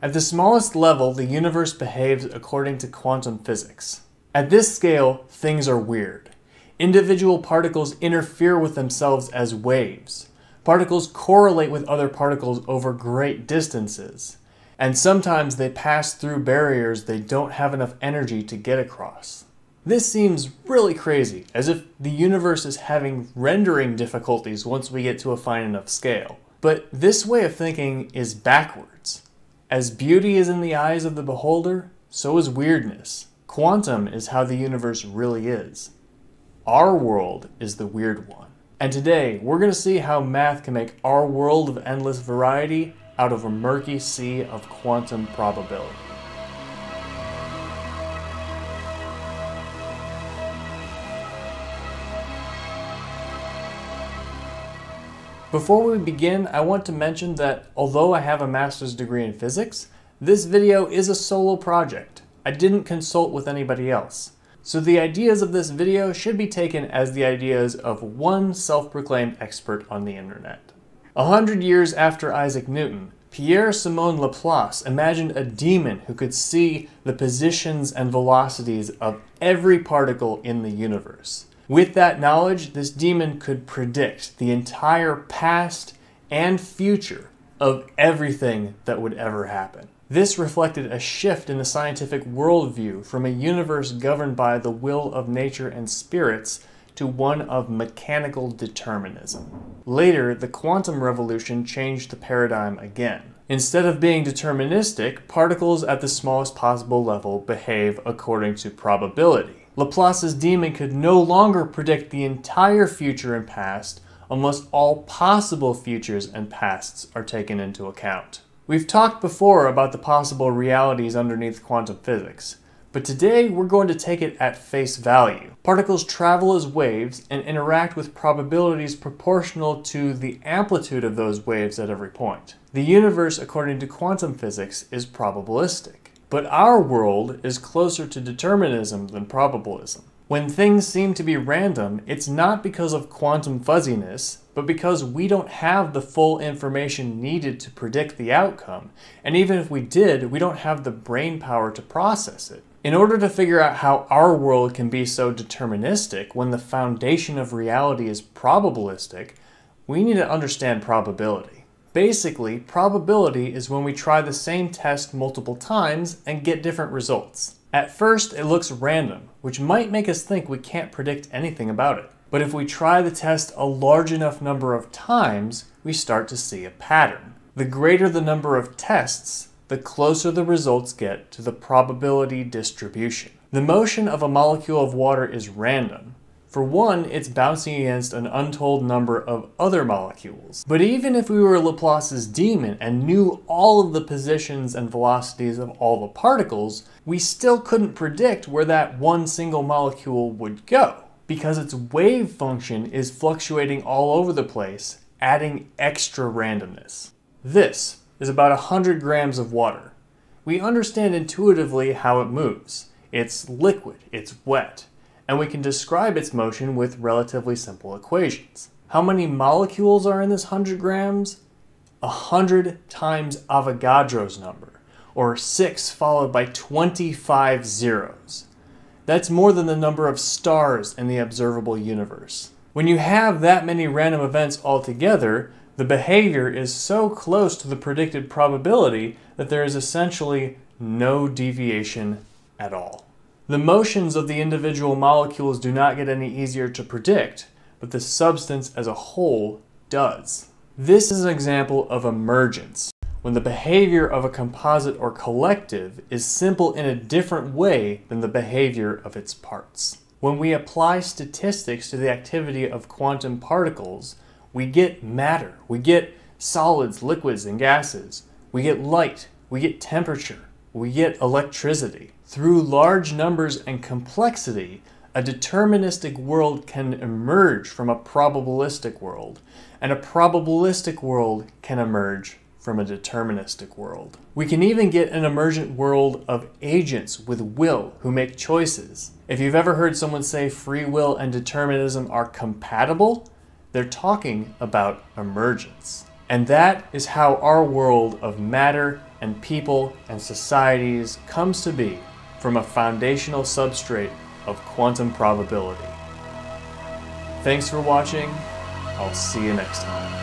At the smallest level, the universe behaves according to quantum physics. At this scale, things are weird. Individual particles interfere with themselves as waves. Particles correlate with other particles over great distances. And sometimes they pass through barriers they don't have enough energy to get across. This seems really crazy, as if the universe is having rendering difficulties once we get to a fine enough scale. But this way of thinking is backwards. As beauty is in the eyes of the beholder, so is weirdness. Quantum is how the universe really is. Our world is the weird one. And today, we're going to see how math can make our world of endless variety out of a murky sea of quantum probability. Before we begin, I want to mention that although I have a master's degree in physics, this video is a solo project. I didn't consult with anybody else. So the ideas of this video should be taken as the ideas of one self-proclaimed expert on the internet. A hundred years after Isaac Newton, Pierre-Simon Laplace imagined a demon who could see the positions and velocities of every particle in the universe. With that knowledge, this demon could predict the entire past and future of everything that would ever happen. This reflected a shift in the scientific worldview from a universe governed by the will of nature and spirits to one of mechanical determinism. Later, the quantum revolution changed the paradigm again. Instead of being deterministic, particles at the smallest possible level behave according to probability. Laplace's demon could no longer predict the entire future and past unless all possible futures and pasts are taken into account. We've talked before about the possible realities underneath quantum physics, but today we're going to take it at face value. Particles travel as waves and interact with probabilities proportional to the amplitude of those waves at every point. The universe, according to quantum physics, is probabilistic. But our world is closer to determinism than probabilism. When things seem to be random, it's not because of quantum fuzziness, but because we don't have the full information needed to predict the outcome, and even if we did, we don't have the brain power to process it. In order to figure out how our world can be so deterministic when the foundation of reality is probabilistic, we need to understand probability. Basically, probability is when we try the same test multiple times and get different results. At first, it looks random, which might make us think we can't predict anything about it. But if we try the test a large enough number of times, we start to see a pattern. The greater the number of tests, the closer the results get to the probability distribution. The motion of a molecule of water is random, for one, it's bouncing against an untold number of other molecules. But even if we were Laplace's demon and knew all of the positions and velocities of all the particles, we still couldn't predict where that one single molecule would go because its wave function is fluctuating all over the place, adding extra randomness. This is about 100 grams of water. We understand intuitively how it moves. It's liquid, it's wet and we can describe its motion with relatively simple equations. How many molecules are in this 100 grams? 100 times Avogadro's number, or 6 followed by 25 zeros. That's more than the number of stars in the observable universe. When you have that many random events altogether, the behavior is so close to the predicted probability that there is essentially no deviation at all. The motions of the individual molecules do not get any easier to predict, but the substance as a whole does. This is an example of emergence, when the behavior of a composite or collective is simple in a different way than the behavior of its parts. When we apply statistics to the activity of quantum particles, we get matter, we get solids, liquids, and gases, we get light, we get temperature, we get electricity. Through large numbers and complexity, a deterministic world can emerge from a probabilistic world, and a probabilistic world can emerge from a deterministic world. We can even get an emergent world of agents with will who make choices. If you've ever heard someone say free will and determinism are compatible, they're talking about emergence. And that is how our world of matter and people and societies comes to be from a foundational substrate of quantum probability. Thanks for watching. I'll see you next time.